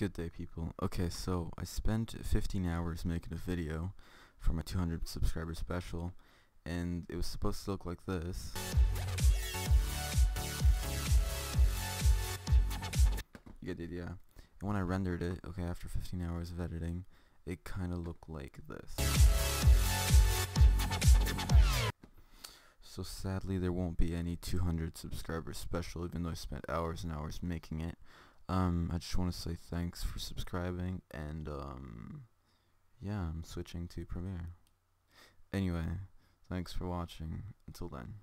Good day people. Okay, so I spent 15 hours making a video for my 200 subscriber special and it was supposed to look like this. You get the idea. And when I rendered it, okay, after 15 hours of editing, it kind of looked like this. So sadly there won't be any 200 subscriber special even though I spent hours and hours making it. Um, I just want to say thanks for subscribing, and, um, yeah, I'm switching to Premiere. Anyway, thanks for watching. Until then.